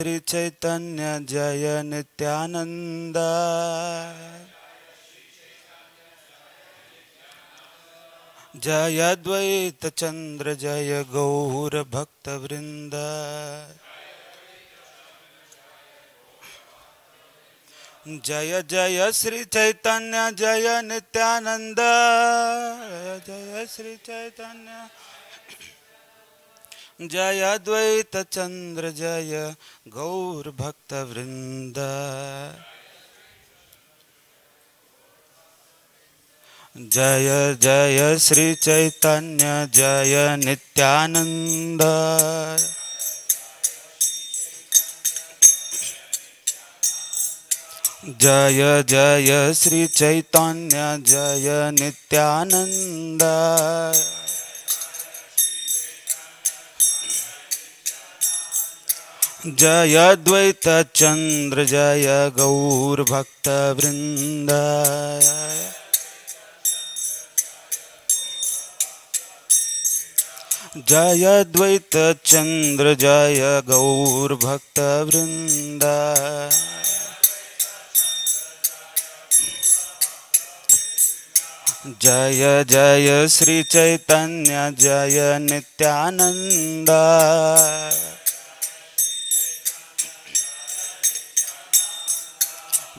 श्री चैतन्य जय नित्यानंद जय द्वैत चंद्र, जय गौर भक्त वृंद। जय जय श्री चैतन्य जय नित्यानंद जय श्री चैतन्य जय द्वैत चंद्र, जय गौर भक्त वृंद। जय जय श्री चैतन्य, जय नित्यानंद। जय जय श्री चैतन्य, जय नित्यानंद। जय द्वैत चंद्र, जय गौर भक्त वृंद। जय द्वैत चंद्र, जय गौर भक्त वृंद। जय जय श्री चैतन्य, जय नित्यानंद।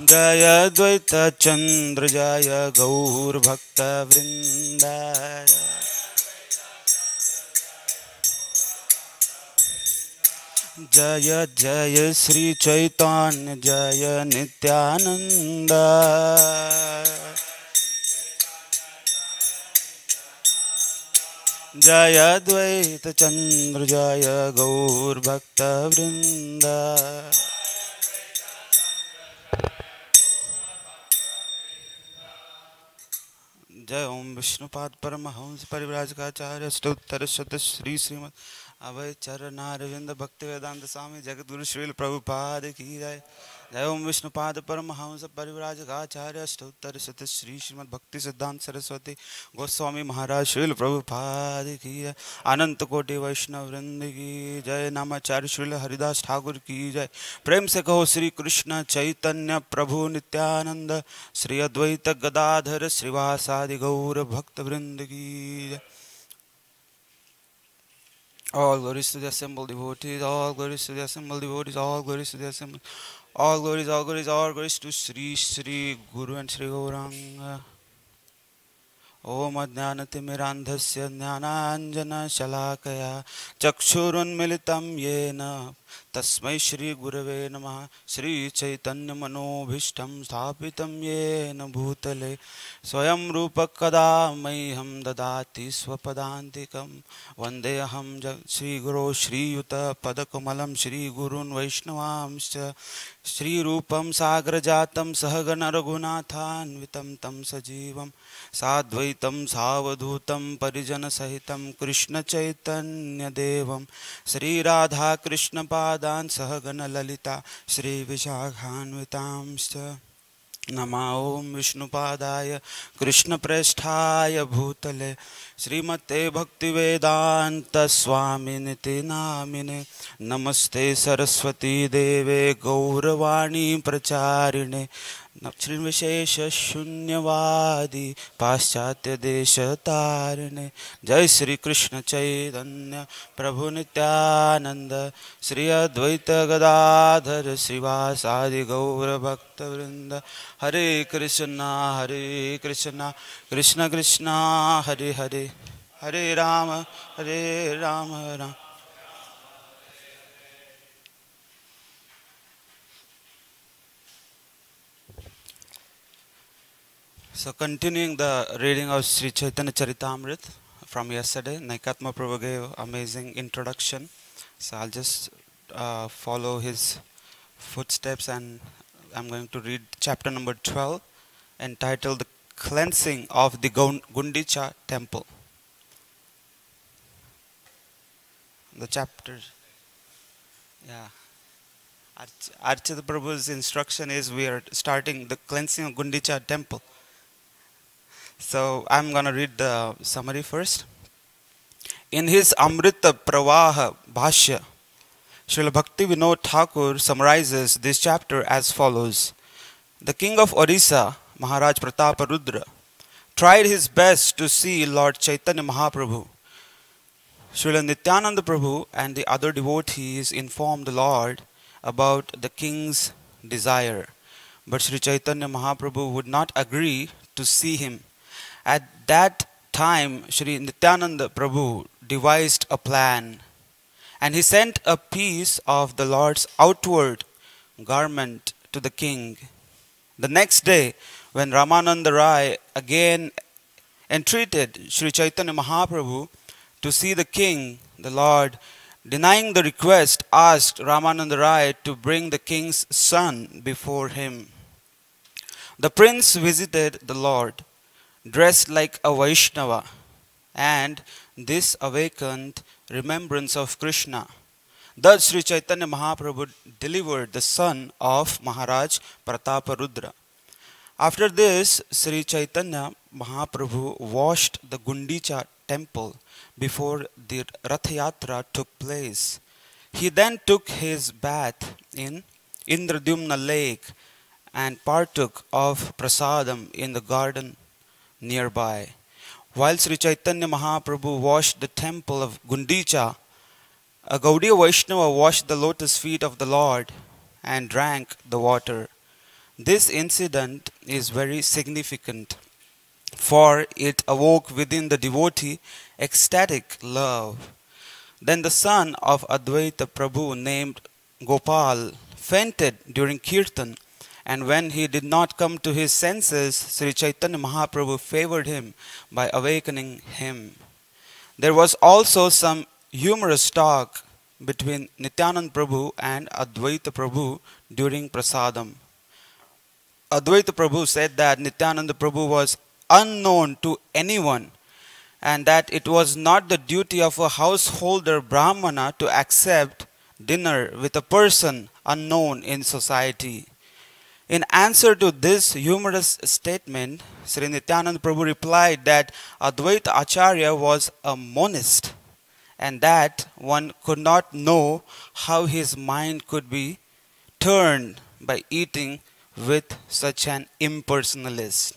जय द्वैत चंद्र, जय गौर भक्त जय जय श्री चैतन्य, जय नित्यानंद। जय द्वैत चंद्र, जय गौर वृंद जय ओम विष्णुपाद परमहंस परिवराजकाचार्य अष्टोत्तर शत श्री श्रीमद अभय चरणारविंद भक्ति वेदांत स्वामी जगत गुरु श्रील प्रभुपाद की जय। जय ओम विष्णुपाद परमहंस परिव्राजकाचार्य अष्टोत्तर शत श्री श्रीमद भक्ति सिद्धांत सरस्वती गोस्वामी महाराज श्रील प्रभुपाद की अनंत कोटि वैष्णव वृंद की जय। नामाचार्य श्रील हरिदास ठाकुर की जय। प्रेम से कहो श्री कृष्ण चैतन्य प्रभु नित्यानंद। श्री अद्वैत गदाधर श्रीवासादि गौर भक्त वृंद की जय। All glories to the assembled devotees, all glories to the assembled devotees, all glories to the assembled, all glories, all glories, all glories to Sri Sri Guru and Sri Gauranga. ॐ अज्ञानतिमिरान्धस्य ज्ञानाञ्जनशलाकया चक्षुरुन्मिलितं येन तस्मै श्रीगुरवे नमः। श्रीचैतन्यमनोभीष्टं स्थापितं येन भूतले। स्वयं रूपकदा मह्यं ददाति स्वपदान्तिकं। वन्देऽहं ज श्रीगुरो श्रीयुतपदकमलं श्रीगुरून् वैष्णवांश्च। श्रीरूपं सागरजातं सहगणरघुनाथान्वितं तं सजीवं। साद्वैतं सावधूतं परिजनसहितं कृष्णचैतन्यदेवं। श्रीराधाकृष्णपादान् सहगणललिता श्रीविशाखान्वितांश्च नमा ॐ विष्णुपादाय कृष्णप्रेष्ठाय भूतले। श्रीमते भक्तिवेदान्तस्वामिनिति नामिने नमस्ते सरस्वती देवे, गौरवाणी प्रचारिणे। नक्षिविशेषशून्यवादी पाश्चात्यदेशतारिणे। जय श्रीकृष्ण चैतन्य प्रभु नित्यानन्द। श्री अद्वैत गदाधर श्रीवासादि गौरभक्तवृन्द। हरे कृष्ण हरे कृष्ण कृष्ण कृष्ण, हरे हरे। हरे राम हरे Ram Ram. So continuing the reading of Sri Chaitanya Charitamrit from yesterday, Naikatma Prabhu gave amazing introduction. So I'll just uh, follow his footsteps and I'm going to read chapter number 12 entitled The Cleansing of the Gundicha Temple. The chapter, yeah. Arch- Prabhu's instruction is we are starting the cleansing of Gundicha temple. So I'm going to read the summary first. In his Amrita Pravaha Bhashya, Srila Bhakti Vinod Thakur summarizes this chapter as follows The king of Orissa, Maharaj Prataparudra, tried his best to see Lord Chaitanya Mahaprabhu. Srila Nityananda Prabhu and the other devotees informed the Lord about the king's desire. But Sri Chaitanya Mahaprabhu would not agree to see him. At that time, Sri Nityananda Prabhu devised a plan and he sent a piece of the Lord's outward garment to the king. The next day, when Ramananda Rai again entreated Sri Chaitanya Mahaprabhu to see the king, the Lord, denying the request, asked Ramananda Rai to bring the king's son before him. The prince visited the Lord, dressed like a Vaishnava, and this awakened remembrance of Krishna. Thus Sri Chaitanya Mahaprabhu delivered the son of Maharaj Prataparudra. After this, Sri Chaitanya Mahaprabhu washed the Gundicha temple before the Rath Yatra took place. He then took his bath in Indradyumna lake and partook of prasadam in the garden nearby. While Sri Chaitanya Mahaprabhu washed the temple of Gundicha, a Gaudiya Vaishnava washed the lotus feet of the Lord and drank the water. This incident is very significant, for it awoke within the devotee ecstatic love. Then the son of Advaita Prabhu named Gopal fainted during Kirtan and when he did not come to his senses, Sri Chaitanya Mahaprabhu favored him by awakening him. There was also some humorous talk between Nityanand Prabhu and Advaita Prabhu during Prasadam. Advaita Prabhu said that Nityananda Prabhu was unknown to anyone and that it was not the duty of a householder Brahmana to accept dinner with a person unknown in society. In answer to this humorous statement, Sri Nityananda Prabhu replied that Advaita Acharya was a monist and that one could not know how his mind could be turned by eating with such an impersonalist.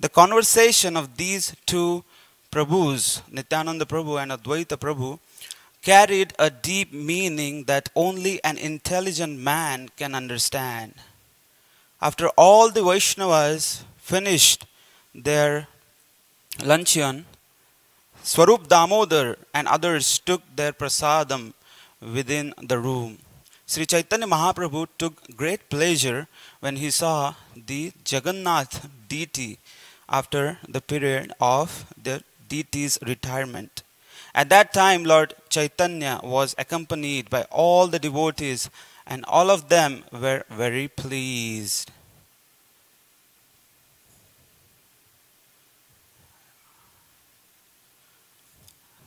The conversation of these two Prabhus, Nityananda Prabhu and Advaita Prabhu, carried a deep meaning that only an intelligent man can understand. After all the Vaishnavas finished their luncheon, Swarup Damodar and others took their prasadam within the room. Sri Chaitanya Mahaprabhu took great pleasure when he saw the Jagannath deity after the period of the deity's retirement. At that time, Lord Chaitanya was accompanied by all the devotees and all of them were very pleased.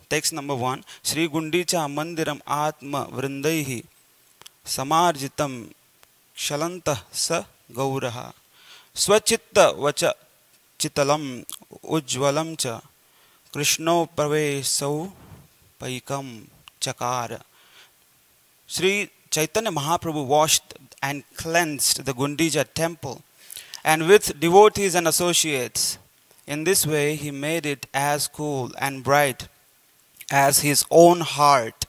Text number one Sri Gundicha Mandiram Atma Vrindaihi Samarjitam Shalanta Sa Gauraha Swachitta Vacha Chitalam Ujvalam Cha Krishno Pravesau Paikam Chakara Sri Chaitanya Mahaprabhu washed and cleansed the Gundicha temple and with devotees and associates. In this way, he made it as cool and bright as his own heart.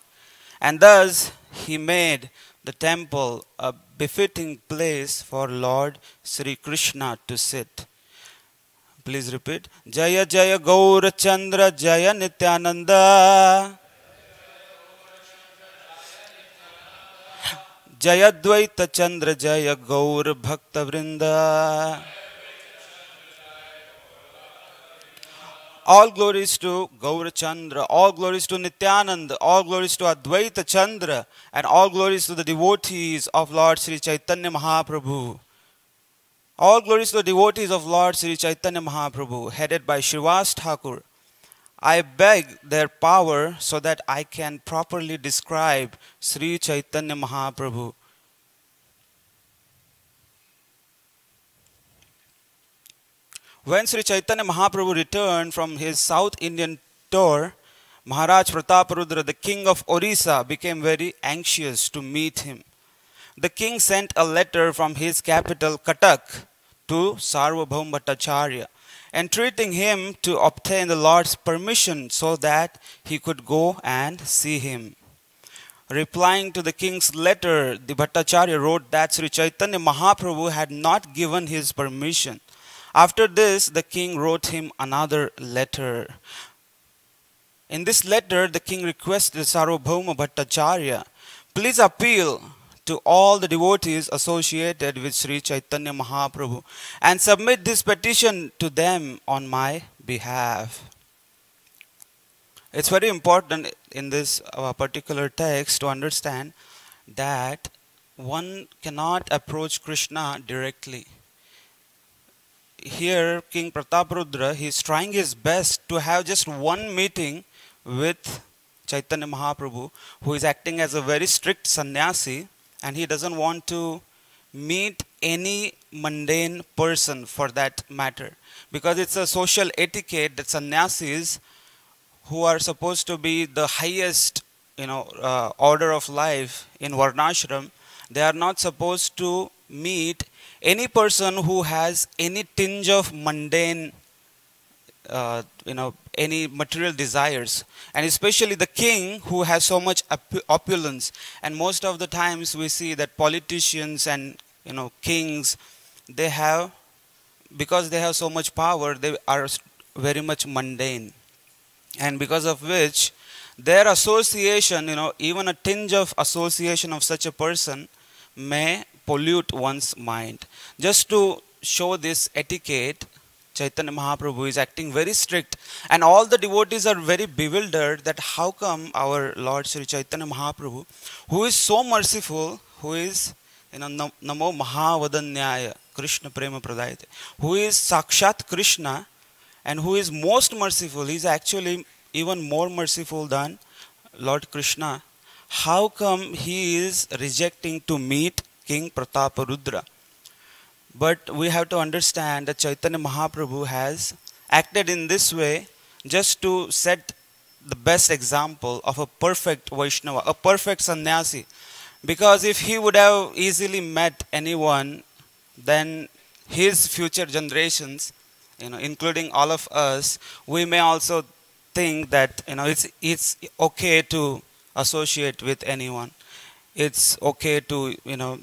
And thus, he made the temple a befitting place for Lord Sri Krishna to sit. Please repeat. Jaya Jaya Gaura Chandra Jaya Nityananda. जय द्वैत चंद्र जय गौर भक्त वृंद। All glories to Gaurachandra all glories to Nityananda all glories to Advaita Chandra and all glories to the devotees of Lord Shri Chaitanya Mahaprabhu all glories to the devotees of Lord Shri Chaitanya Mahaprabhu headed by Shrivas Thakur I beg their power so that I can properly describe Sri Chaitanya Mahaprabhu. When Sri Chaitanya Mahaprabhu returned from his South Indian tour, Maharaj Prataparudra, the king of Orissa, became very anxious to meet him. The king sent a letter from his capital Katak to Sarvabhaum Bhattacharya, entreating him to obtain the Lord's permission so that he could go and see him. Replying to the king's letter, the Bhattacharya wrote that Sri Chaitanya Mahaprabhu had not given his permission. After this, the king wrote him another letter. In this letter, the king requested Sarvabhauma Bhattacharya, please appeal to all the devotees associated with Sri Chaitanya Mahaprabhu and submit this petition to them on my behalf. It's very important in this uh, particular text to understand that one cannot approach Krishna directly. Here, King Prataparudra, he is trying his best to have just one meeting with Chaitanya Mahaprabhu, who is acting as a very strict sannyasi, and he doesn't want to meet any mundane person for that matter. Because it's a social etiquette that sannyasis who are supposed to be the highest you know uh, order of life in varnashram they are not supposed to meet any person who has any tinge of mundane uh, you know any material desires. And especially the king who has so much opulence. And most of the times we see that politicians and you know kings they have because they have so much power they are very much mundane. And because of which their association, you know, even a tinge of association of such a person may pollute one's mind. Just to show this etiquette, Chaitanya Mahaprabhu is acting very strict, and all the devotees are very bewildered that how come our Lord Sri Chaitanya Mahaprabhu, who is so merciful, who is you know Namo Mahavadanyaya, Krishna Prema Pradayate, who is Sakshat Krishna, and who is most merciful. He is actually even more merciful than Lord Krishna. How come he is rejecting to meet King Prataparudra? But we have to understand that Chaitanya Mahaprabhu has acted in this way just to set the best example of a perfect Vaishnava, a perfect sannyasi. Because if he would have easily met anyone, then his future generations you know, including all of us, we may also think that you know it's it's okay to associate with anyone. It's okay to you know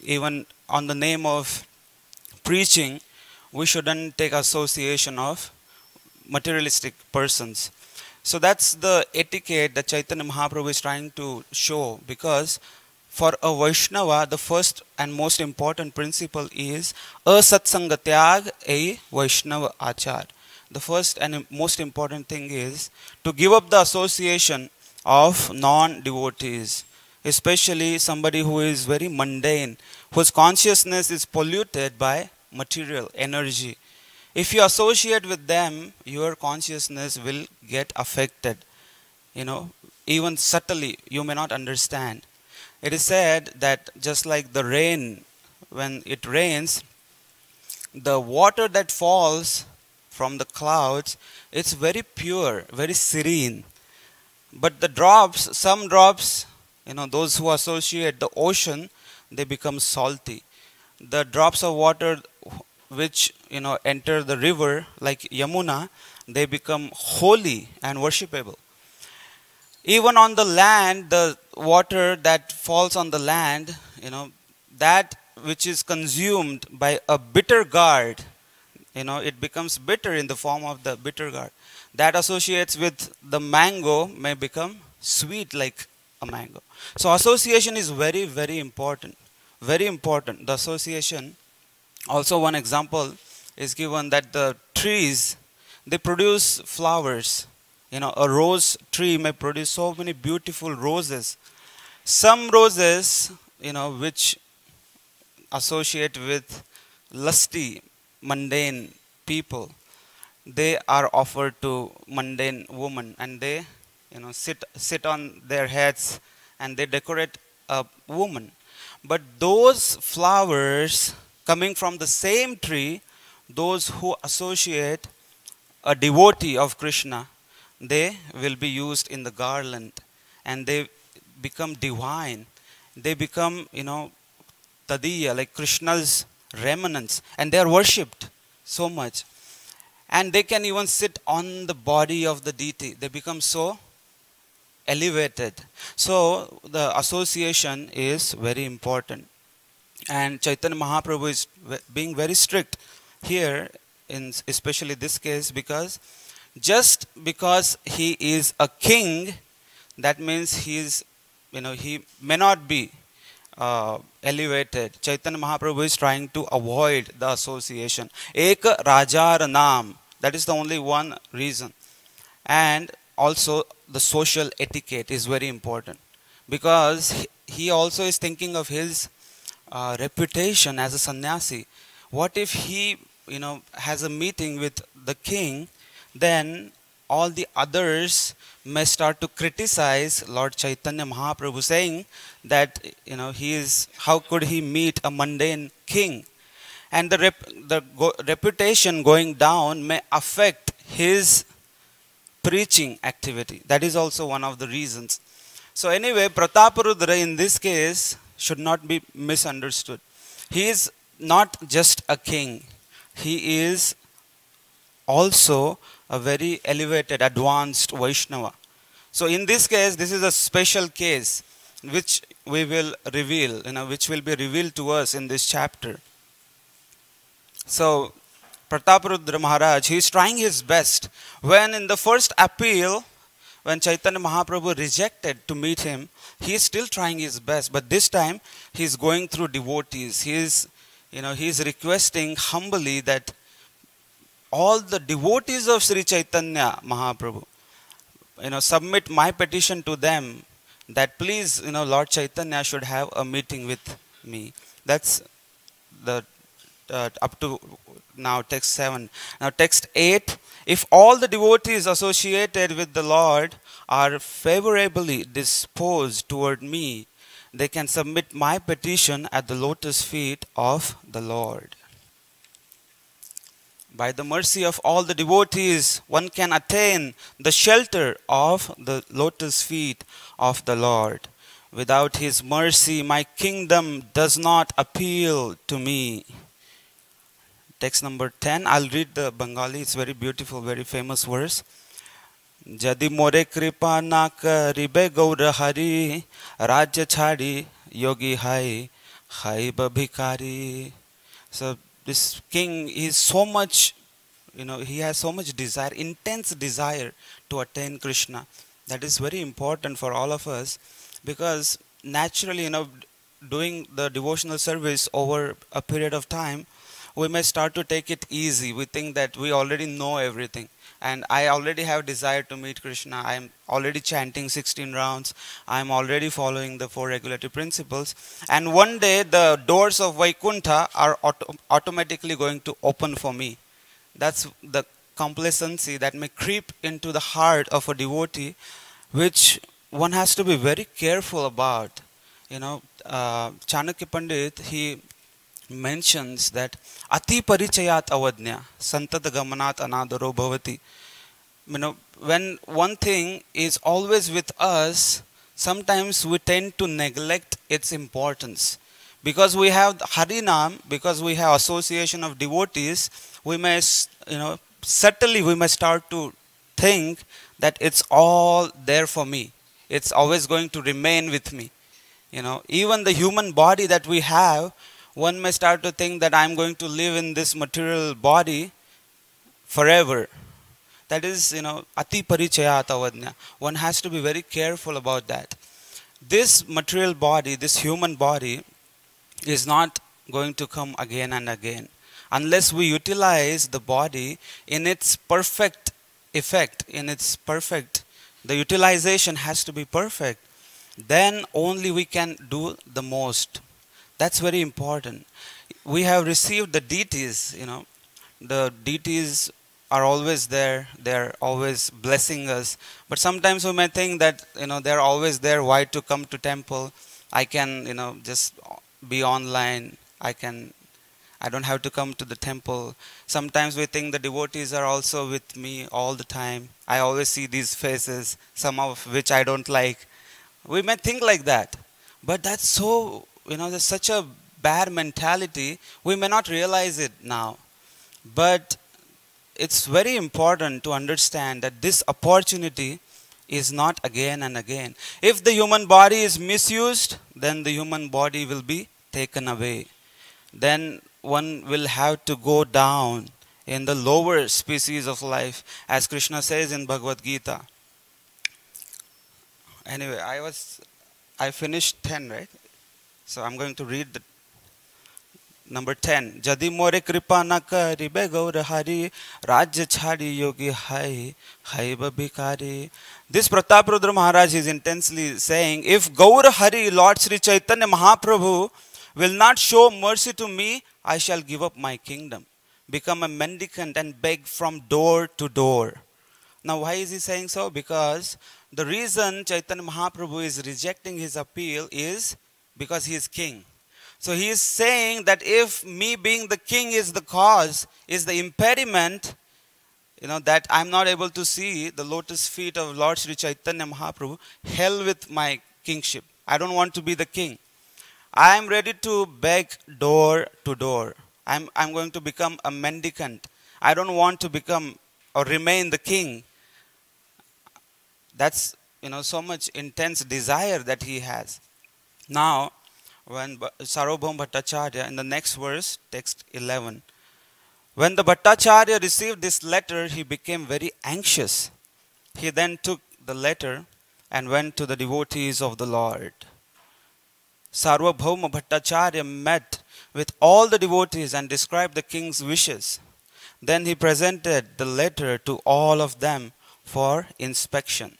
even on the name of preaching, we shouldn't take association of materialistic persons. So that's the etiquette that Chaitanya Mahaprabhu is trying to show because for a Vaishnava, the first and most important principle is a asatsangatyag a Vaishnava achar. The first and most important thing is to give up the association of non-devotees, especially somebody who is very mundane, whose consciousness is polluted by material energy. If you associate with them, your consciousness will get affected. You know, even subtly, you may not understand. It is said that just like the rain, when it rains, the water that falls from the clouds, it's very pure, very serene. But the drops, some drops, you know, those who associate the ocean, they become salty. The drops of water which, you know, enter the river like Yamuna, they become holy and worshipable. Even on the land, the water that falls on the land, you know, that which is consumed by a bitter gourd, you know, it becomes bitter in the form of the bitter gourd. That associates with the mango may become sweet like a mango. So association is very, very important. Very important. The association, also one example is given that the trees, they produce flowers you know, a rose tree may produce so many beautiful roses. Some roses, you know, which associate with lusty, mundane people, they are offered to mundane women and they, you know, sit, sit on their heads and they decorate a woman. But those flowers coming from the same tree, those who associate a devotee of Krishna, they will be used in the garland and they become divine. They become, you know, Tadiya, like Krishna's remnants, and they are worshipped so much. And they can even sit on the body of the deity. They become so elevated. So the association is very important. And Chaitanya Mahaprabhu is being very strict here, in especially this case, because just because he is a king, that means he is, you know, he may not be uh, elevated. Chaitanya Mahaprabhu is trying to avoid the association. Eka Rajar Nam, that is the only one reason. And also the social etiquette is very important because he also is thinking of his uh, reputation as a sannyasi. What if he, you know, has a meeting with the king, then all the others may start to criticize Lord Chaitanya Mahaprabhu, saying that you know he is how could he meet a mundane king, and the rep, the go, reputation going down may affect his preaching activity. That is also one of the reasons. So anyway, Prataparudra in this case should not be misunderstood. He is not just a king. He is also a very elevated, advanced Vaishnava. So in this case, this is a special case which we will reveal, you know, which will be revealed to us in this chapter. So Prataparudra Maharaj, he is trying his best. When in the first appeal, when Chaitanya Mahaprabhu rejected to meet him, he is still trying his best. But this time, he is going through devotees. He is, you know, he is requesting humbly that all the devotees of Sri Chaitanya Mahaprabhu, you know, submit my petition to them that please, you know, Lord Chaitanya should have a meeting with me. That's the uh, up to now text 7. Now text 8, if all the devotees associated with the Lord are favorably disposed toward me, they can submit my petition at the lotus feet of the Lord. By the mercy of all the devotees, one can attain the shelter of the lotus feet of the Lord. Without his mercy, my kingdom does not appeal to me Text number 10, I'll read the Bengali, it's very beautiful, very famous verse. যদি মোরে কৃপা না করিবে গৌর হরি রাজ্য ছাড়ি yogi hai hai babhikari so this king is so much, you know, he has so much desire, intense desire to attain Krishna. That is very important for all of us because naturally, you know, doing the devotional service over a period of time, we may start to take it easy. We think that we already know everything and I already have desire to meet Krishna. I am already chanting 16 rounds. I am already following the four regulatory principles. And one day the doors of Vaikuntha are auto automatically going to open for me. That's the complacency that may creep into the heart of a devotee, which one has to be very careful about. You know, uh, Chanakya Pandit, he mentions that ati parichayat avadnya santat gamanat anadaro bhavati. You know when one thing is always with us sometimes we tend to neglect its importance. Because we have harinam because we have association of devotees we may you know certainly we may start to think that it's all there for me. It's always going to remain with me. You know even the human body that we have one may start to think that I'm going to live in this material body forever. That is, you know, ati parichayatavadnya. One has to be very careful about that. This material body, this human body, is not going to come again and again. Unless we utilize the body in its perfect effect, in its perfect, the utilization has to be perfect. Then only we can do the most. That's very important. We have received the deities, you know, the deities are always there. They're always blessing us. But sometimes we may think that, you know, they're always there. Why to come to temple? I can, you know, just be online. I can, I don't have to come to the temple. Sometimes we think the devotees are also with me all the time. I always see these faces, some of which I don't like. We may think like that. But that's so, you know, there's such a bad mentality. We may not realize it now. But it's very important to understand that this opportunity is not again and again. If the human body is misused, then the human body will be taken away. Then one will have to go down in the lower species of life, as Krishna says in Bhagavad Gita. Anyway, I was, I finished 10, right? So I'm going to read the number 10. Jadi more kripa na karibe gaur hari, rajya chhadi yogi hai, hai bhikari. This Prataprudra Maharaj is intensely saying, if Gaur Hari, Lord Sri Chaitanya Mahaprabhu, will not show mercy to me, I shall give up my kingdom, become a mendicant and beg from door to door. Now, why is he saying so? Because the reason Chaitanya Mahaprabhu is rejecting his appeal is because he is king. So he is saying that if me being the king is the cause, is the impediment, you know, that I'm not able to see the lotus feet of Lord Sri Chaitanya Mahaprabhu, hell with my kingship. I don't want to be the king. I am ready to beg door to door. I'm, I'm going to become a mendicant. I don't want to become or remain the king. That's, you know, so much intense desire that he has. Now, when Sarvabhauma Bhattacharya, in the next verse, text 11, when the Bhattacharya received this letter, he became very anxious. He then took the letter and went to the devotees of the Lord. Sarvabhauma Bhattacharya met with all the devotees and described the king's wishes. Then he presented the letter to all of them for inspection.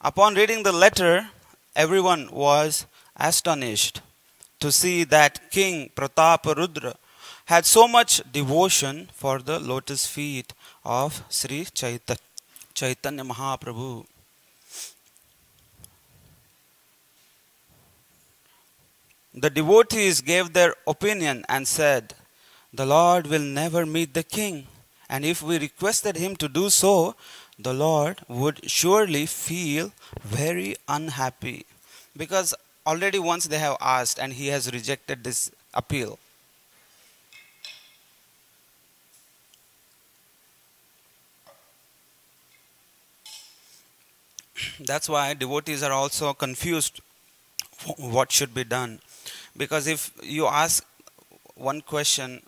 Upon reading the letter, everyone was astonished to see that King Prataparudra had so much devotion for the lotus feet of Sri Chaitanya Mahaprabhu. The devotees gave their opinion and said, The Lord will never meet the king, and if we requested him to do so, the Lord would surely feel very unhappy. Because already once they have asked, and he has rejected this appeal. That's why devotees are also confused what should be done because if you ask one question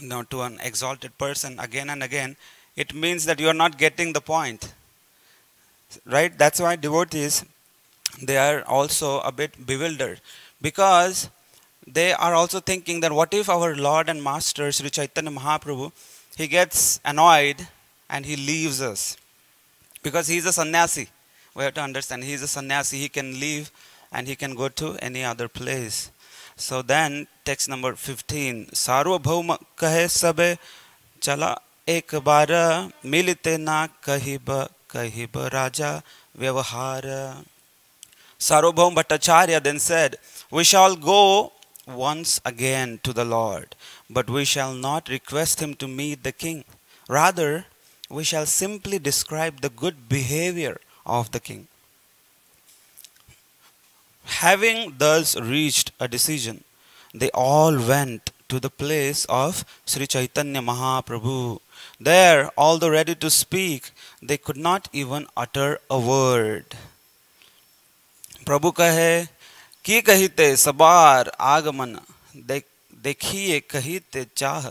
you know, to an exalted person again and again, it means that you are not getting the point. Right? That's why devotees, they are also a bit bewildered because they are also thinking that what if our Lord and Master Sri Chaitanya Mahaprabhu, he gets annoyed and he leaves us because he is a sannyasi. We have to understand he is a sannyasi. He can leave and he can go to any other place. So then text number 15, Sarvabhauma kahe sabe chala एक बार मिलते ना कहिब कहिब raja vyavahara. Sarvabhaum Bhattacharya then said, We shall go once again to the Lord, but we shall not request him to meet the king. Rather, we shall simply describe the good behavior of the king. Having thus reached a decision, they all went to the place of Sri Chaitanya Mahaprabhu. There, although ready to speak, they could not even utter a word. प्रभु कहे की कहिते सबार आगमन देखिए कहिते चाह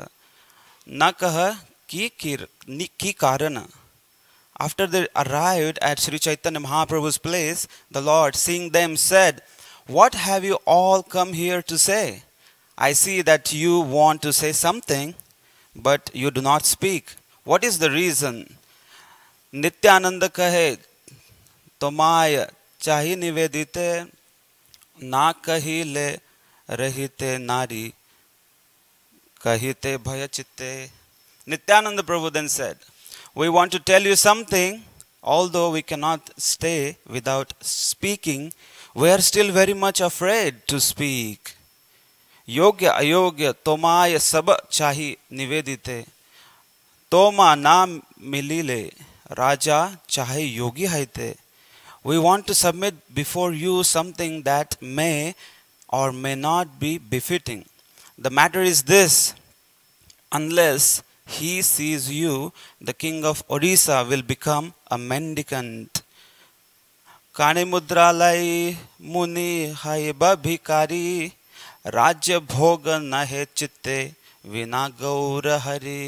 न कह की की कारण after they arrived at Sri Chaitanya Mahaprabhu's place, the Lord, seeing them, said, What have you all come here to say? I see that you want to say something, but you do not speak. What is the reason? Nityananda kahe, tomaya chahi nivedite, na kahi le rahite nari, kahite bhayachitte. Nityananda Prabhu then said, we want to tell you something, although we cannot stay without speaking, we are still very much afraid to speak. योग्य अयोग्य तोमाय सब चाहि निवेदिते। तोमा नाम मिली ले राजा चाहे योगी है ते we want to submit before you something that may or may not be befitting the matter is this unless he sees you the king of Odisha will become a mendicant काणी मुद्रालय मुनि हाय बिकारी ರಾಜ್ಯ ಭೋಗ ನ ಹೆಚ್ಚುತ್ತೆ ವಿನಾ Gaura Hari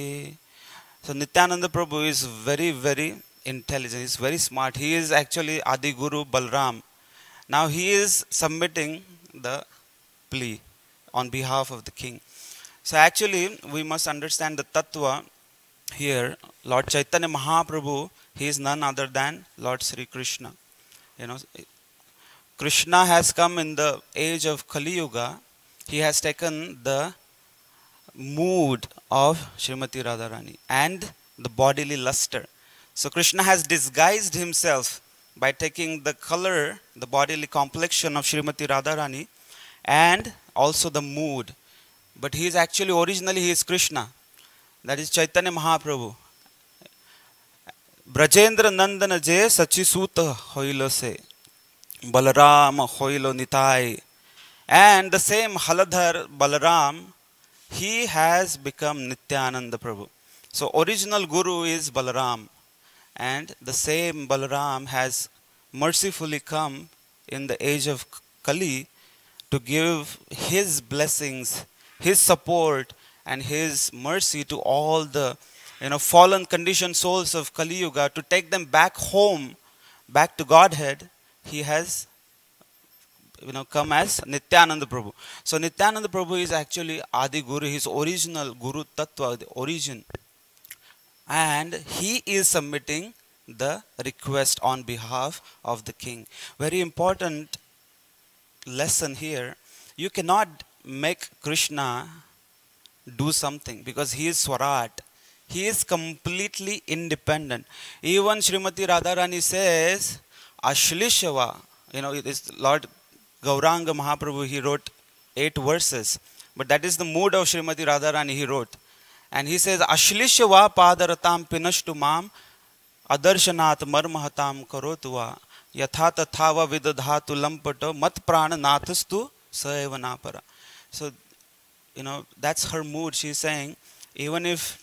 so Nityananda Prabhu is very very intelligent. He's very smart. He is actually Adi Guru Balram. Now he is submitting the plea on behalf of the king. So actually, we must understand the tattva here. Lord Chaitanya Mahaprabhu, he is none other than Lord Sri Krishna. You know, Krishna has come in the age of Kali Yuga he has taken the mood of Srimati Radharani and the bodily luster. So Krishna has disguised himself by taking the color, the bodily complexion of Srimati Radharani and also the mood. But he is actually originally he is Krishna. That is Chaitanya Mahaprabhu. Brajendra Nandana Je Sachi Suta Hoilo Se Balarama Hoilo Nitai and the same Haladhar Balaram he has become Nityananda Prabhu. So original Guru is Balaram and the same Balaram has mercifully come in the age of Kali to give his blessings, his support and his mercy to all the you know fallen conditioned souls of Kali Yuga to take them back home, back to Godhead. He has you know come as Nityananda Prabhu. So Nityananda Prabhu is actually Adi Guru, his original Guru Tattva, the origin. And he is submitting the request on behalf of the king. Very important lesson here. You cannot make Krishna do something because he is Swarat. He is completely independent. Even Srimati Radharani says, Ashlishava, you know, it is Lord Gauranga Mahaprabhu, he wrote eight verses. But that is the mood of Srimati Radharani he wrote. And he says, Ashlishava padaratam pinashtu mam adarshanath marmahatam karotuva yatha tathava vidadhatu lampato mat prananathstu saeva napara. So, you know, that's her mood. She's saying, even if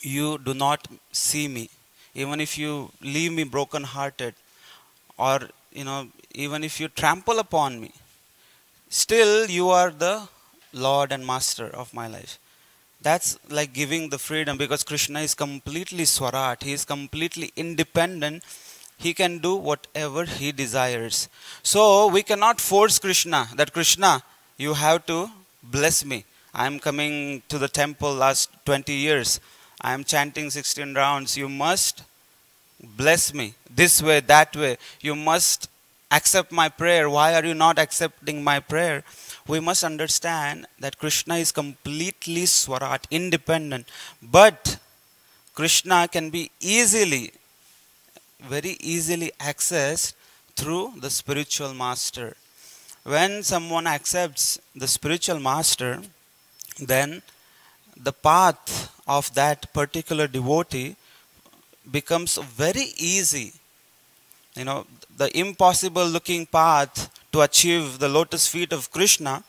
you do not see me, even if you leave me broken hearted, or, you know, even if you trample upon me, still you are the Lord and Master of my life. That's like giving the freedom because Krishna is completely Swarat. He is completely independent. He can do whatever he desires. So we cannot force Krishna that Krishna, you have to bless me. I am coming to the temple last 20 years. I am chanting 16 rounds. You must bless me this way, that way. You must accept my prayer. Why are you not accepting my prayer? We must understand that Krishna is completely Swarat, independent. But Krishna can be easily, very easily accessed through the spiritual master. When someone accepts the spiritual master, then the path of that particular devotee becomes very easy. You know, the impossible looking path to achieve the lotus feet of Krishna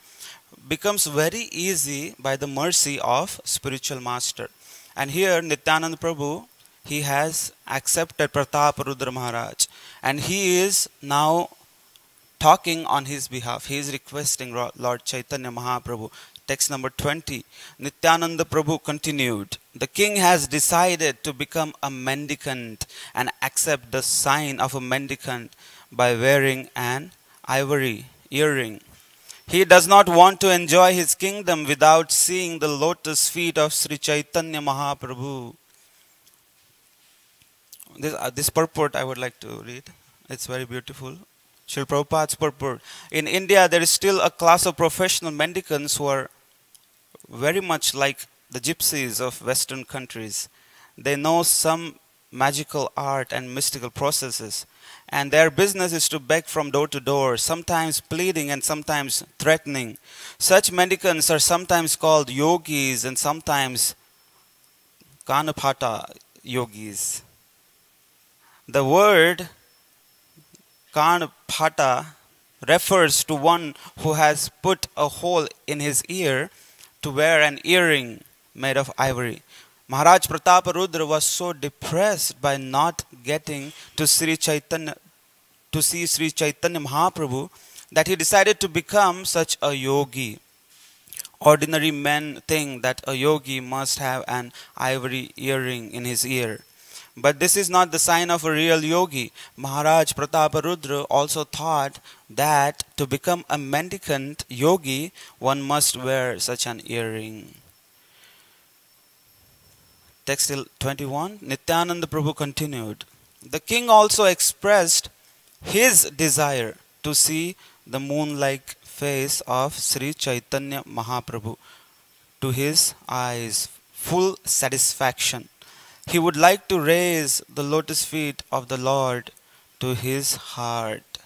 becomes very easy by the mercy of spiritual master. And here Nityananda Prabhu, he has accepted Pratap Rudra Maharaj and he is now talking on his behalf. He is requesting Lord Chaitanya Mahaprabhu text number 20, Nityananda Prabhu continued, The king has decided to become a mendicant and accept the sign of a mendicant by wearing an ivory earring. He does not want to enjoy his kingdom without seeing the lotus feet of Sri Chaitanya Mahaprabhu. This, uh, this purport I would like to read. It's very beautiful. Srila Prabhupada's purport. In India, there is still a class of professional mendicants who are very much like the gypsies of Western countries. They know some magical art and mystical processes, and their business is to beg from door to door, sometimes pleading and sometimes threatening. Such mendicants are sometimes called yogis and sometimes kanapata yogis. The word kanapata refers to one who has put a hole in his ear to wear an earring made of ivory. Maharaj Pratap Rudra was so depressed by not getting to Sri Chaitanya to see Sri Chaitanya Mahaprabhu that he decided to become such a yogi. Ordinary men think that a yogi must have an ivory earring in his ear. But this is not the sign of a real yogi. Maharaj Prataparudra also thought that to become a mendicant yogi, one must wear such an earring. Text 21 Nityananda Prabhu continued. The king also expressed his desire to see the moon like face of Sri Chaitanya Mahaprabhu to his eyes, full satisfaction. He would like to raise the lotus feet of the Lord to his heart.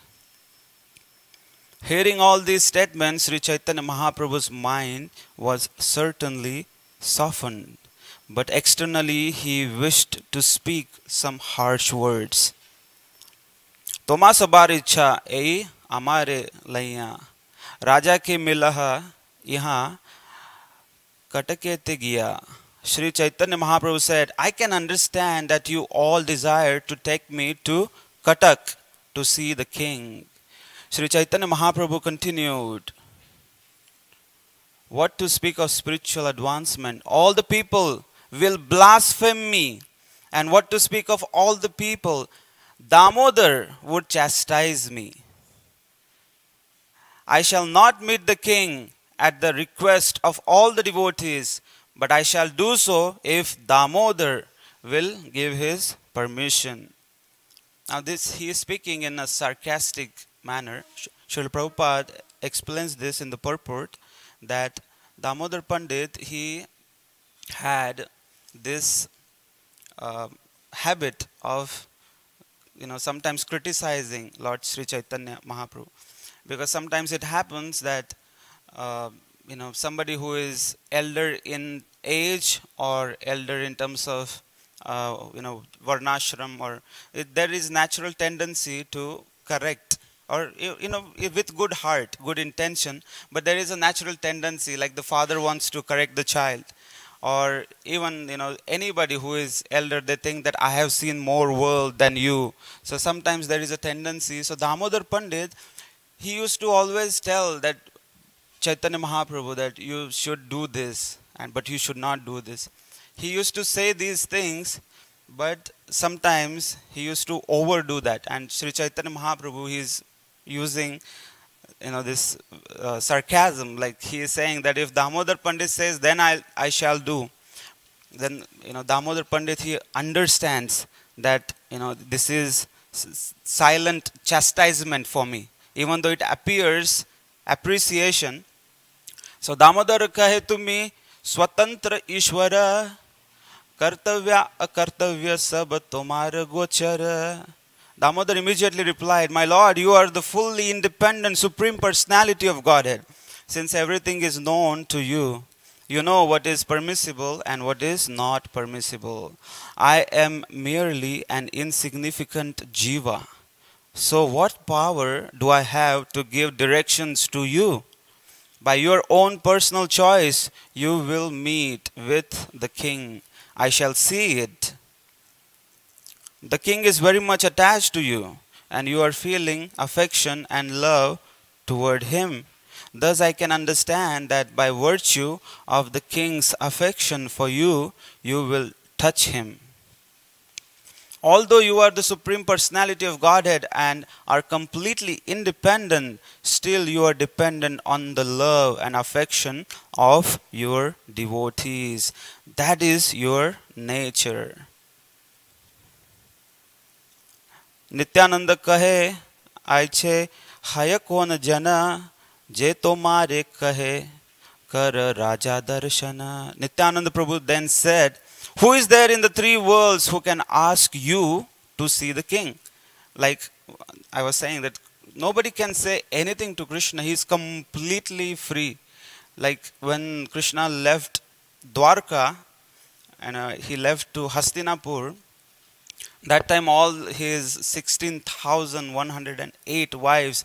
Hearing all these statements, Sri Chaitanya Mahaprabhu's mind was certainly softened, but externally he wished to speak some harsh words. तोमा सबार इच्छा यही हमारे लैया राजा के मिलह यहाँ कटके ते गया Sri Chaitanya Mahaprabhu said, I can understand that you all desire to take me to Katak to see the king. Sri Chaitanya Mahaprabhu continued, What to speak of spiritual advancement? All the people will blaspheme me. And what to speak of all the people? Damodar would chastise me. I shall not meet the king at the request of all the devotees, but I shall do so if Damodar will give his permission. Now, this he is speaking in a sarcastic manner. Srila Prabhupada explains this in the purport that Damodar Pandit he had this uh, habit of you know sometimes criticizing Lord Sri Chaitanya Mahaprabhu. Because sometimes it happens that uh, you know somebody who is elder in age or elder in terms of uh, you know varnashram or it, there is natural tendency to correct or you know with good heart good intention. But there is a natural tendency like the father wants to correct the child or even you know anybody who is elder they think that i have seen more world than you. So sometimes there is a tendency. So damodar pandit he used to always tell that chaitanya mahaprabhu that you should do this and but you should not do this. He used to say these things but sometimes he used to overdo that. And sri chaitanya mahaprabhu he is using you know this uh, sarcasm like he is saying that if damodar pandit says then i i shall do then you know damodar pandit he understands that you know this is silent chastisement for me even though it appears appreciation so damodar kahe tumi स्वतंत्र ईश्वर कर्तव्य अकर्तव्य सब तुम्हार गोचर Damodar immediately replied, My Lord, you are the fully independent Supreme Personality of Godhead. Since everything is known to you, you know what is permissible and what is not permissible. I am merely an insignificant jiva. So, what power do I have to give directions to you? By your own personal choice, you will meet with the king. I shall see it. The king is very much attached to you, and you are feeling affection and love toward him. Thus, I can understand that by virtue of the king's affection for you, you will touch him. Although you are the Supreme Personality of Godhead and are completely independent, still you are dependent on the love and affection of your devotees. That is your nature. Nityanand કહે આય છે હય કોન જન જે તો મારે કહે કર રાજા દર્શન નિત્યાનંદ પ્રભુ then said who is there in the three worlds who can ask you to see the king like I was saying that nobody can say anything to Krishna. He's completely free. Like when Krishna left Dwarka and uh, he left to Hastinapur, that time all his 16,108 wives,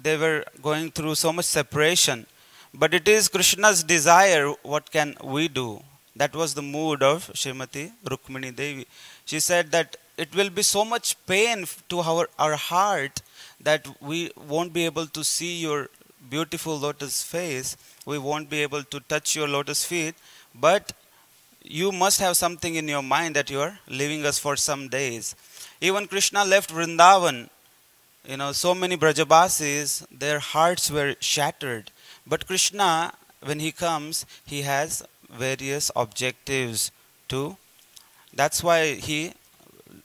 they were going through so much separation. But it is Krishna's desire, what can we do? That was the mood of Srimati Rukmini Devi. She said that it will be so much pain to our, our heart that we won't be able to see your beautiful lotus face. We won't be able to touch your lotus feet. But you must have something in your mind that you are leaving us for some days. Even Krishna left Vrindavan. You know, so many Brajabasis, their hearts were shattered. But Krishna, when he comes, he has various objectives too. That's why he,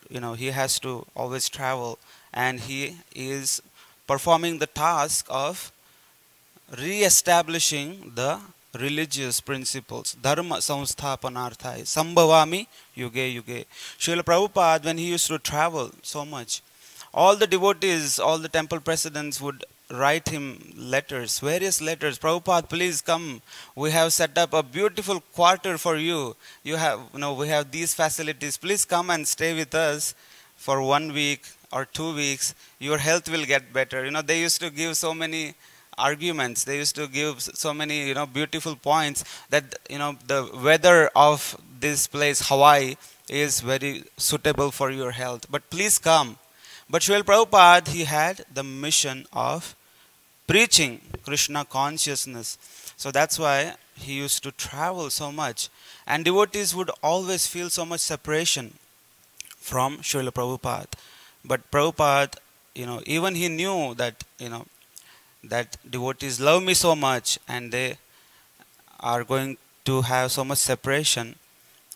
you know, he has to always travel and he is performing the task of re-establishing the religious principles. Dharma samsthapanarthaya. Sambhavami yuge yuge. Srila Prabhupada, when he used to travel so much, all the devotees, all the temple presidents would write him letters, various letters. Prabhupada, please come. We have set up a beautiful quarter for you. You have, you know, we have these facilities. Please come and stay with us for one week or two weeks. Your health will get better. You know, they used to give so many arguments. They used to give so many, you know, beautiful points that, you know, the weather of this place, Hawaii, is very suitable for your health. But please come. But Srila Prabhupada, he had the mission of preaching Krishna consciousness. So that's why he used to travel so much. And devotees would always feel so much separation from Srila Prabhupada. But Prabhupada, you know, even he knew that, you know, that devotees love me so much and they are going to have so much separation.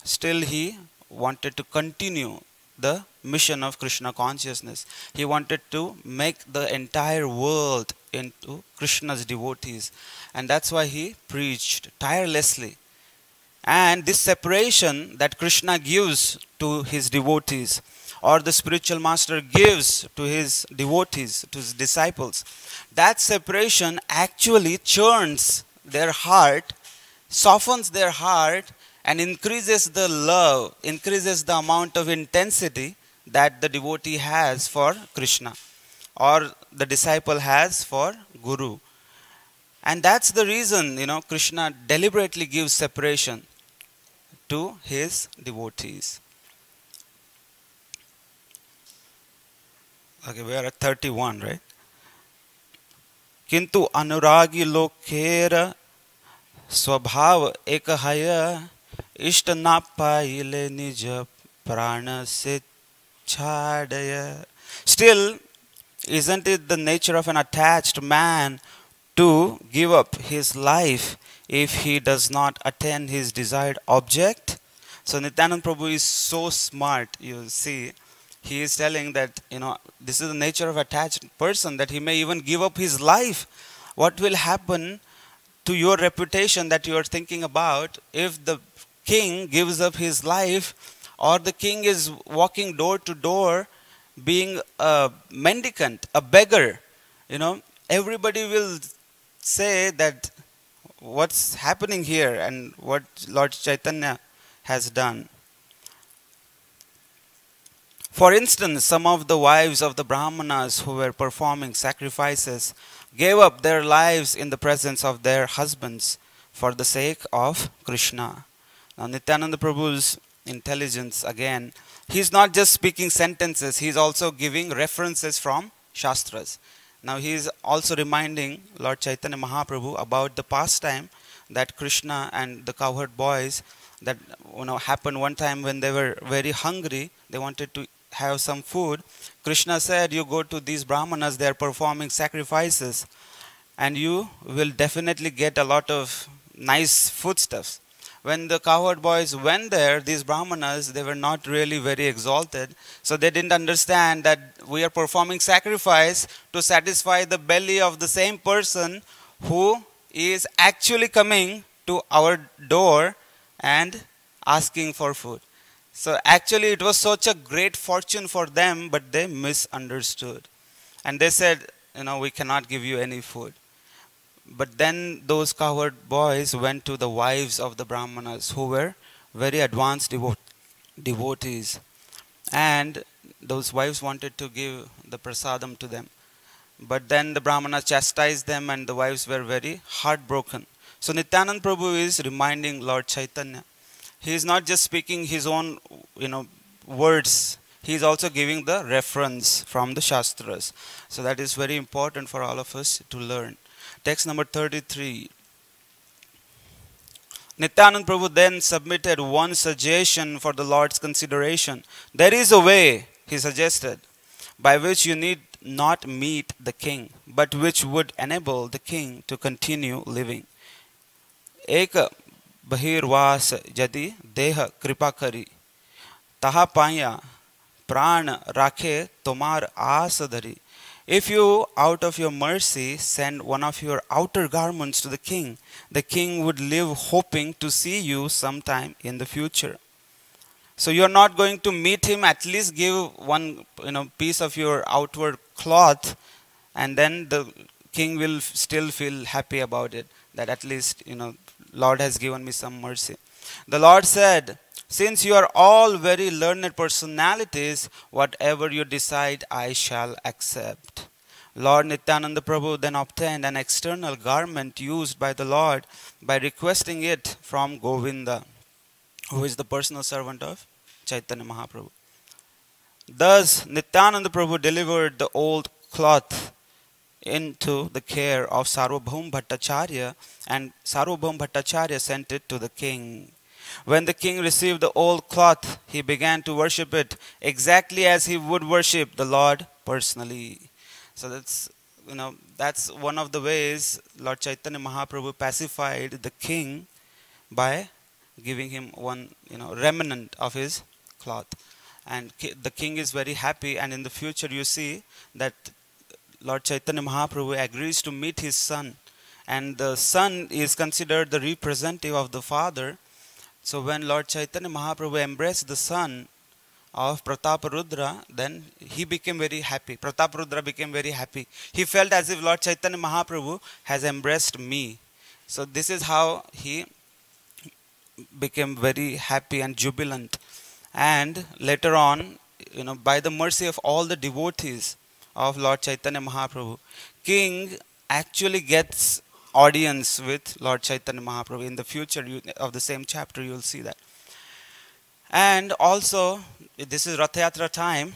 Still, he wanted to continue the mission of Krishna consciousness. He wanted to make the entire world into Krishna's devotees. And that's why he preached tirelessly. And this separation that Krishna gives to his devotees, or the spiritual master gives to his devotees, to his disciples, that separation actually churns their heart, softens their heart, and increases the love, increases the amount of intensity that the devotee has for Krishna or the disciple has for Guru. And that's the reason, you know, Krishna deliberately gives separation to his devotees. Okay, we are at 31, right? किंतु अनुरागी लोग खेर स्वभाव एक है इष्ट ना पाइले निज प्राण से छाड़य Still, isn't it the nature of an attached man to give up his life if he does not attain his desired object? So Nityanand Prabhu is so smart, you see. He is telling that, you know, this is the nature of attached person, that he may even give up his life. What will happen to your reputation that you are thinking about if the king gives up his life or the king is walking door to door being a mendicant, a beggar, you know, everybody will say that what's happening here and what Lord Chaitanya has done. For instance, some of the wives of the Brahmanas who were performing sacrifices gave up their lives in the presence of their husbands for the sake of Krishna. Now, Nityananda Prabhu's intelligence again he's not just speaking sentences, he's also giving references from Shastras. Now he is also reminding Lord Chaitanya Mahaprabhu about the past time that Krishna and the cowherd boys that you know happened one time when they were very hungry, they wanted to have some food. Krishna said, You go to these Brahmanas, they are performing sacrifices, and you will definitely get a lot of nice foodstuffs when the cowherd boys went there, these brahmanas, they were not really very exalted. So they didn't understand that we are performing sacrifice to satisfy the belly of the same person who is actually coming to our door and asking for food. So actually, it was such a great fortune for them, but they misunderstood. And they said, You know, we cannot give you any food. But then those cowherd boys went to the wives of the Brahmanas, who were very advanced devo- devotees. And those wives wanted to give the prasadam to them. But then the Brahmanas chastised them, and the wives were very heartbroken. So Nityanand Prabhu is reminding Lord Chaitanya. He is not just speaking his own, you know, words. He is also giving the reference from the Shastras. So that is very important for all of us to learn. Text number 33. Nityanand Prabhu then submitted one suggestion for the Lord's consideration. There is a way, he suggested, by which you need not meet the king, but which would enable the king to continue living. बहिर्वास यदि देह कृपा करी तहा पाया प्राण राखे तुम्हार आस धरी if you, out of your mercy, send one of your outer garments to the king, the king would live hoping to see you sometime in the future. So you're not going to meet him, at least give one you know, piece of your outward cloth, and then the king will still feel happy about it. That at least, you know, Lord has given me some mercy. The Lord said, Since you are all very learned personalities, whatever you decide, I shall accept. Lord Nityananda Prabhu then obtained an external garment used by the Lord by requesting it from Govinda, who is the personal servant of Chaitanya Mahaprabhu. Thus, Nityananda Prabhu delivered the old cloth into the care of Sarvabhaum Bhattacharya, and Sarvabhaum Bhattacharya sent it to the king. When the king received the old cloth, he began to worship it exactly as he would worship the Lord personally. So that's you know that's one of the ways Lord Chaitanya Mahaprabhu pacified the king by giving him one you know remnant of his cloth and the king is very happy and in the future you see that Lord Chaitanya Mahaprabhu agrees to meet his son and the son is considered the representative of the father so when Lord Chaitanya Mahaprabhu embraced the son of Prataparudra, then he became very happy. Prataparudra became very happy. He felt as if Lord Chaitanya Mahaprabhu has embraced me. So this is how he became very happy and jubilant. And later on, you know, by the mercy of all the devotees of Lord Chaitanya Mahaprabhu, king actually gets audience with Lord Chaitanya Mahaprabhu. In the future you, of the same chapter, you will see that. And also, this is Rathayatra time,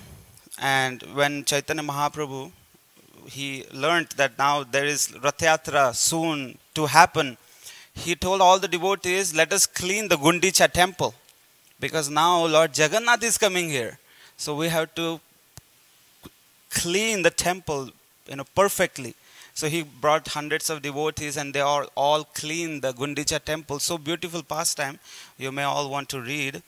and when Chaitanya Mahaprabhu he learned that now there is Rathayatra soon to happen, he told all the devotees, let us clean the Gundicha temple because now Lord Jagannath is coming here. So we have to clean the temple you know perfectly so he brought hundreds of devotees and they all, all cleaned the Gundicha temple. So beautiful pastime. You may all want to read.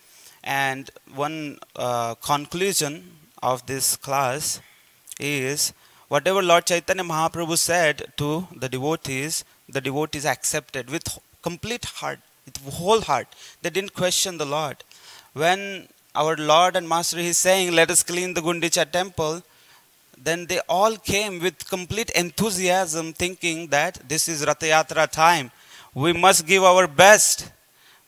And one uh, conclusion of this class is whatever Lord Chaitanya Mahaprabhu said to the devotees, the devotees accepted with complete heart, with whole heart. They didn't question the Lord. When our Lord and Master is saying, Let us clean the Gundicha temple, then they all came with complete enthusiasm, thinking that this is Rathayatra time. We must give our best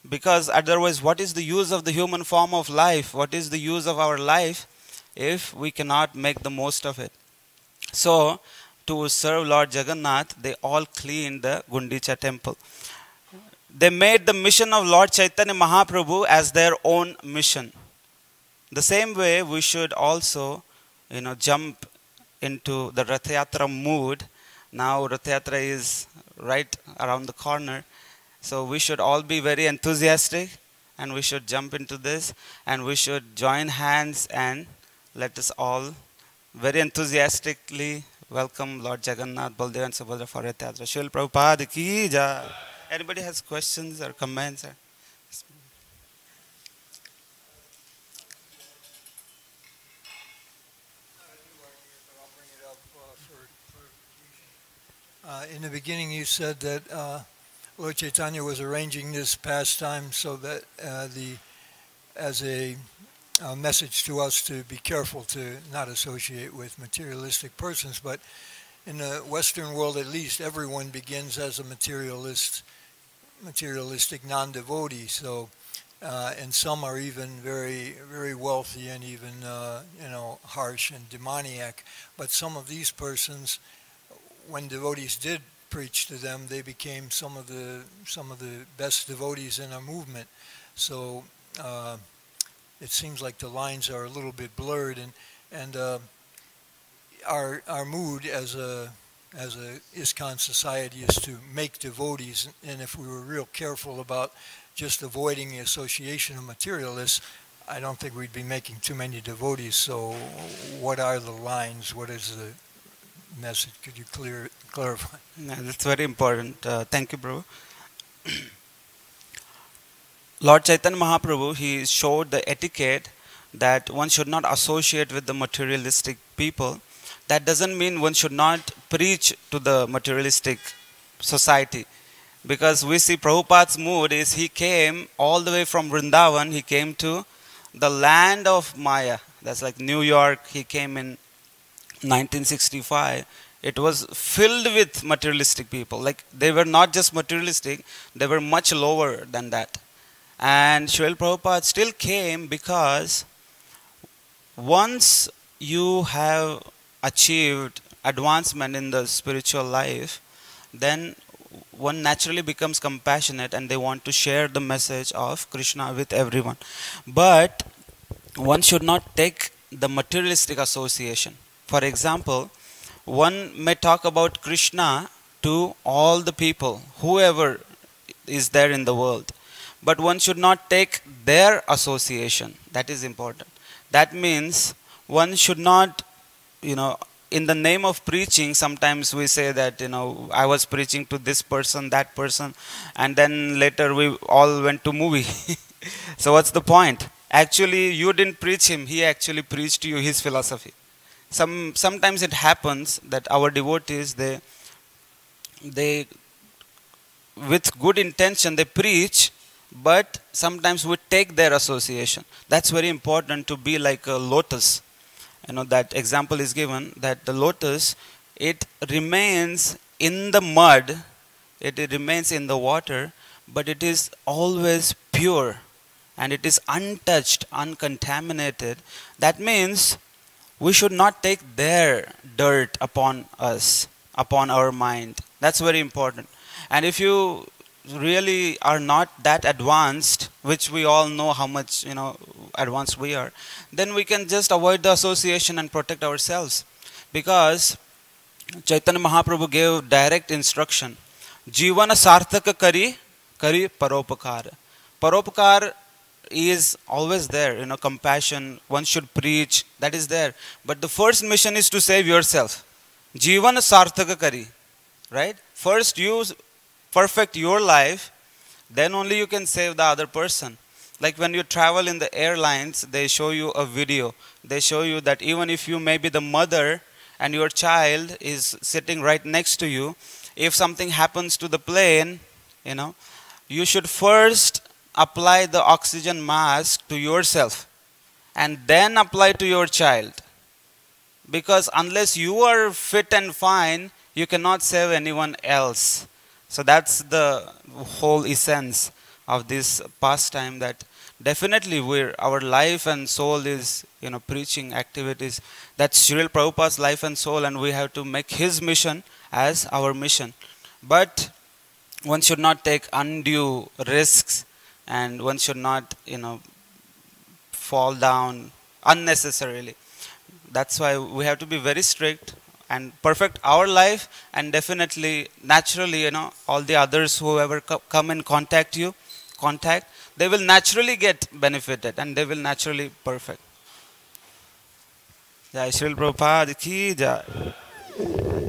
because otherwise, what is the use of the human form of life? What is the use of our life if we cannot make the most of it? So, to serve Lord Jagannath, they all cleaned the Gundicha temple. They made the mission of Lord Chaitanya Mahaprabhu as their own mission. The same way, we should also, you know, jump into the Rath mood. Now Rath is right around the corner. So we should all be very enthusiastic and we should jump into this and we should join hands and let us all very enthusiastically welcome Lord Jagannath, Baldev and Subhadra for Rath Yatra. Prabhupada ki jai. Anybody has questions or comments? Or Uh, in the beginning, you said that uh, Lord Chaitanya was arranging this pastime so that uh, the as a, a message to us to be careful to not associate with materialistic persons. But in the Western world, at least, everyone begins as a materialist, materialistic non-devotee. So, uh, and some are even very, very wealthy and even, uh, you know, harsh and demoniac. But some of these persons, when devotees did preach to them, they became some of the some of the best devotees in our movement. So uh, it seems like the lines are a little bit blurred, and and uh, our our mood as a as a ISKCON society is to make devotees, and if we were real careful about just avoiding the association of materialists, I don't think we'd be making too many devotees. So, what are the lines? What is the message? Could you clear clarify? Yeah, that's very important. Uh, thank you, bro. Lord Chaitanya Mahaprabhu, he showed the etiquette that one should not associate with the materialistic people. That doesn't mean one should not preach to the materialistic society. Because we see Prabhupada's mood is he came all the way from Vrindavan, he came to the land of Maya. That's like New York, he came in 1965 it was filled with materialistic people. Like they were not just materialistic, they were much lower than that. And Srila Prabhupada still came because once you have achieved advancement in the spiritual life, then one naturally becomes compassionate and they want to share the message of Krishna with everyone. But one should not take the materialistic association. For example, one may talk about Krishna to all the people, whoever is there in the world. But one should not take their association. That is important. That means one should not, you know, in the name of preaching, sometimes we say that, you know, I was preaching to this person, that person, and then later we all went to movie. so what's the point? Actually, you didn't preach him. He actually preached to you his philosophy some sometimes it happens that our devotees they they with good intention they preach but sometimes we take their association. That's very important to be like a lotus. You know that example is given that the lotus it remains in the mud it, it remains in the water but it is always pure and it is untouched uncontaminated. That means we should not take their dirt upon us, upon our mind. That's very important. And if you really are not that advanced, which we all know how much you know advanced we are, then we can just avoid the association and protect ourselves. Because Chaitanya Mahaprabhu gave direct instruction. Jivana sarthaka kari, kari paropakar. Paropakar is always there you know compassion one should preach that is there. But the first mission is to save yourself. Jivan sarthaka kari right? First you perfect your life then only you can save the other person. Like when you travel in the airlines they show you a video. They show you that even if you may be the mother and your child is sitting right next to you if something happens to the plane you know you should first apply the oxygen mask to yourself and then apply to your child. Because unless you are fit and fine, you cannot save anyone else. So that's the whole essence of this pastime that definitely we're, our life and soul is, you know, preaching activities. That's Srila Prabhupada's life and soul and we have to make his mission as our mission. But one should not take undue risks and one should not you know fall down unnecessarily. That's why we have to be very strict and perfect our life and definitely naturally you know all the others whoever co come and contact you contact they will naturally get benefited and they will naturally perfect. Jai shri prabhupada ki jai